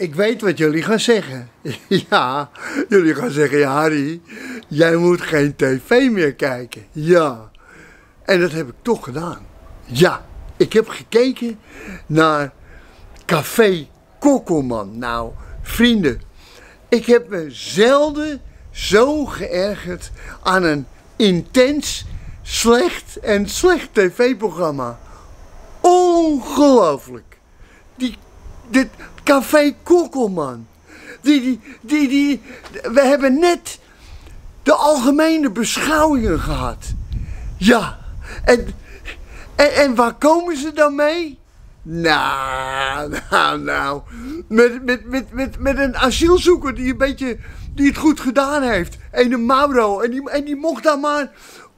ik weet wat jullie gaan zeggen. Ja, jullie gaan zeggen, ja Harry, jij moet geen tv meer kijken. Ja, en dat heb ik toch gedaan. Ja, ik heb gekeken naar Café Kokkelman. Nou, vrienden, ik heb me zelden zo geërgerd aan een intens, slecht en slecht tv-programma. Ongelooflijk. Die, dit Café Kokkelman. Die, die, die, die, we hebben net de algemene beschouwingen gehad. Ja, en, en, en waar komen ze dan mee? Nou, nou, nou. Met, met, met, met, met een asielzoeker die een beetje. die het goed gedaan heeft. Een Mauro. En die, en die mocht dan maar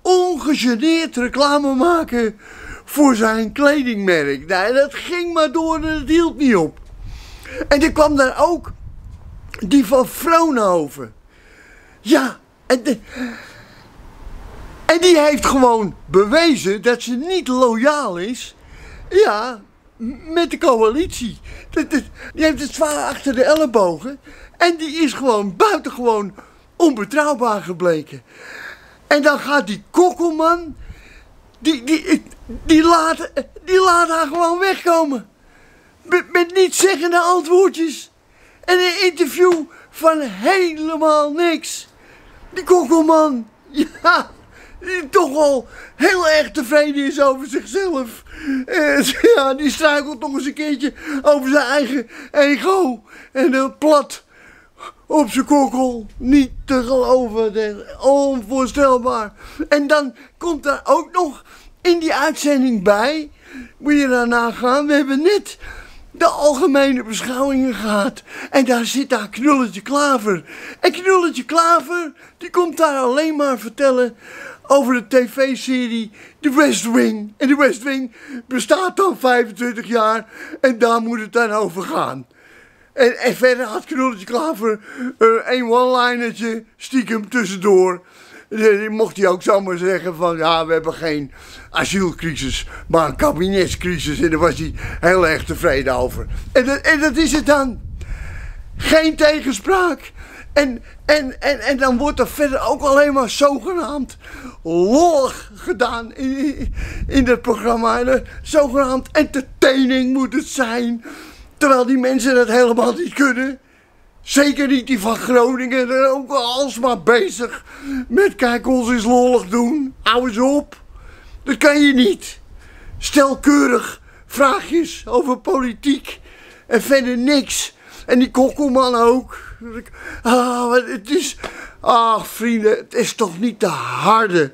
ongegeneerd reclame maken voor zijn kledingmerk. Nou, dat ging maar door en het hield niet op. En er kwam daar ook die van Vroonhoven. Ja, en, de, en die heeft gewoon bewezen dat ze niet loyaal is. Ja, met de coalitie. Die heeft het zwaar achter de ellebogen. En die is gewoon buitengewoon onbetrouwbaar gebleken. En dan gaat die kokkelman, die, die, die, laat, die laat haar gewoon wegkomen. Met, met niet zeggende antwoordjes. En een interview van helemaal niks. Die kokkelman, ja, die toch al heel erg tevreden is over zichzelf. En, ja, die struikelt nog eens een keertje over zijn eigen ego. En een plat op zijn kokkel. Niet te geloven. Onvoorstelbaar. En dan komt er ook nog in die uitzending bij. Moet je daarna gaan. We hebben net de algemene beschouwingen gehad. En daar zit daar Knulletje Klaver. En Knulletje Klaver, die komt daar alleen maar vertellen over de tv-serie The West Wing. En The West Wing bestaat dan 25 jaar en daar moet het dan over gaan. En, en verder had Knulletje Klaver uh, een one-linertje stiekem tussendoor. Mocht hij ook zomaar zeggen van ja, we hebben geen asielcrisis, maar een kabinetscrisis. En daar was hij heel erg tevreden over. En dat, en dat is het dan. Geen tegenspraak. En, en, en, en dan wordt er verder ook alleen maar zogenaamd lollig gedaan in, in het programma. En, zogenaamd entertaining moet het zijn. Terwijl die mensen dat helemaal niet kunnen. Zeker niet die van Groningen. Ook alsmaar bezig met kijk ons eens lollig doen. Hou eens op. Dat kan je niet. Stel keurig vraagjes over politiek. En verder niks. En die kokkelman ook. Ah, het is... Ach, vrienden, het is toch niet te harde.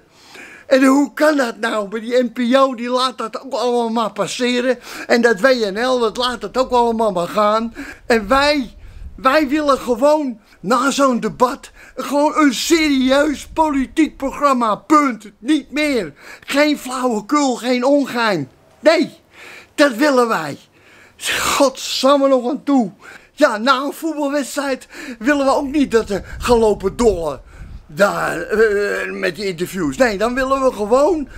En hoe kan dat nou? Bij die NPO, die laat dat ook allemaal maar passeren. En dat WNL, dat laat het ook allemaal maar gaan. En wij, wij willen gewoon na zo'n debat gewoon een serieus politiek programma. Punt. Niet meer. Geen flauwekul, geen ongein. Nee, dat willen wij. Godsamme nog aan toe. Ja, na een voetbalwedstrijd willen we ook niet dat er gelopen dollen daar uh, met die interviews. Nee, dan willen we gewoon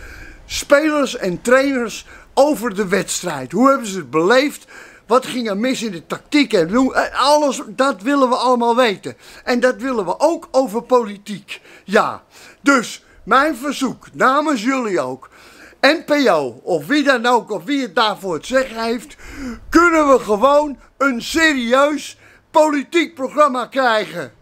spelers en trainers over de wedstrijd. Hoe hebben ze het beleefd? Wat ging er mis in de tactiek en alles, dat willen we allemaal weten. En dat willen we ook over politiek. Ja, dus mijn verzoek namens jullie ook. NPO, of wie dan ook, of wie het daarvoor het zeggen heeft, kunnen we gewoon een serieus politiek programma krijgen.